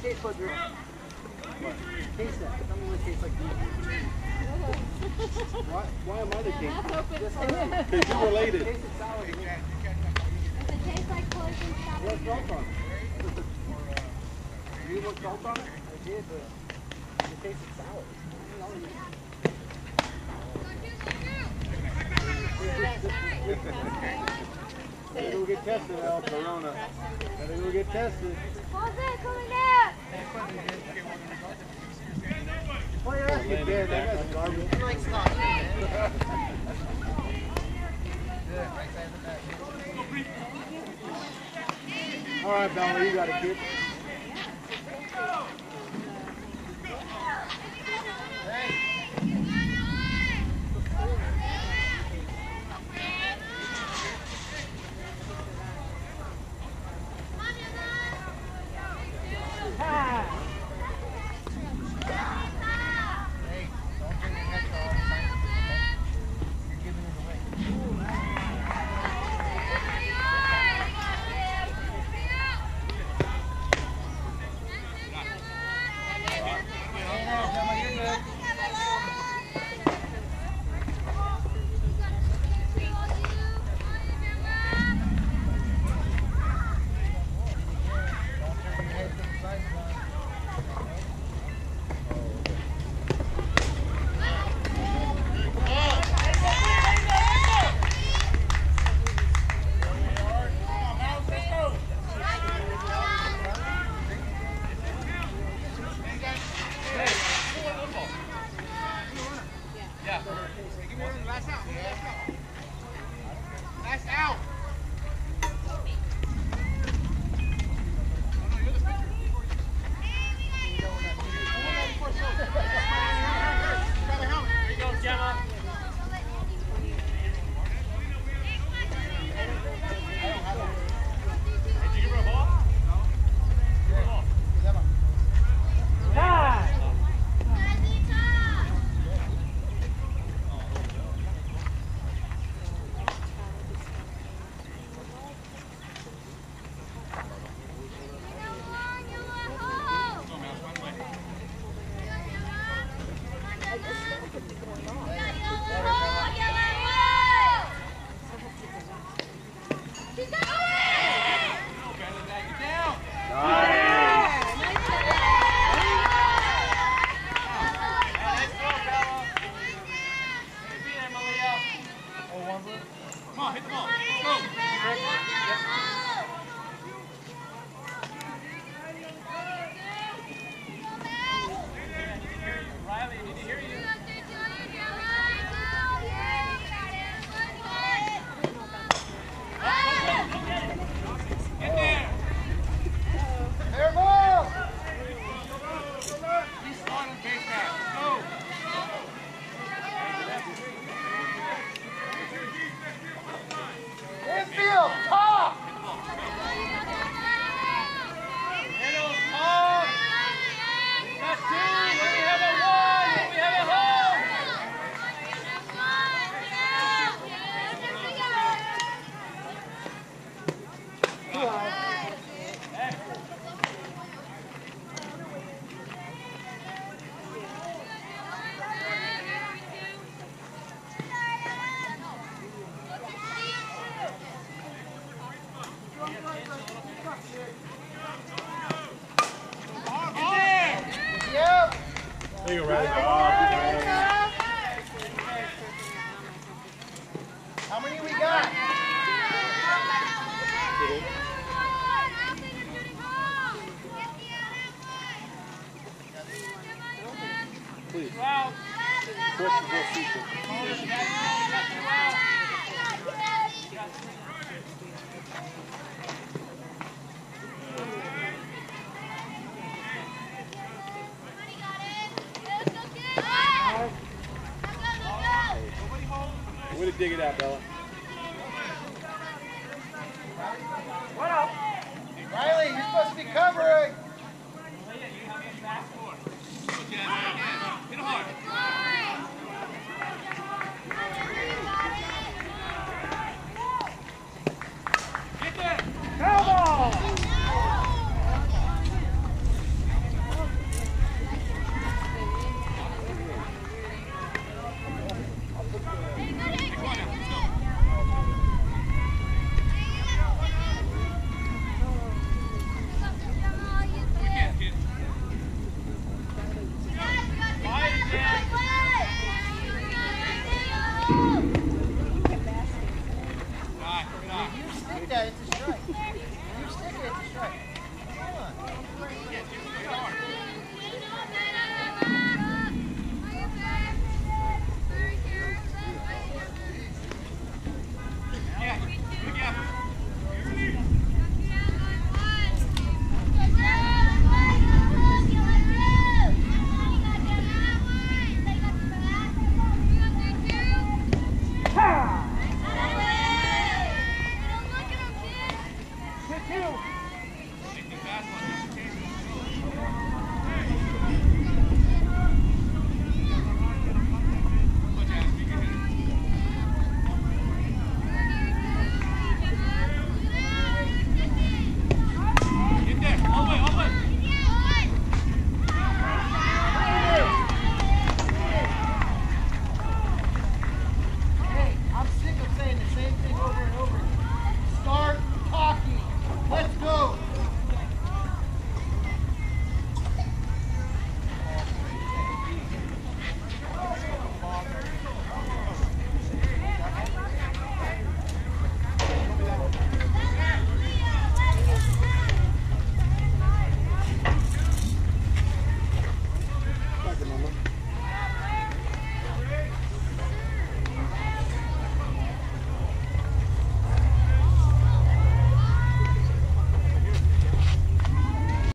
it tastes like Drew. Taste that. Tell me what it tastes like. Why, why am I the king? Because you're related. It sour. Does it taste like poison What stop? salt on it? Do you want salt on it? I did, but it tasted sour. Gotta go get tested, Al Corona. Gotta go get tested. Coming Ben? That garbage. All right, Bella, you got it, kid. Infield, You go, How many we got? Please. Switch to Way to dig it out, Bella. Riley, you're supposed to be covering. Yeah, it's a strike.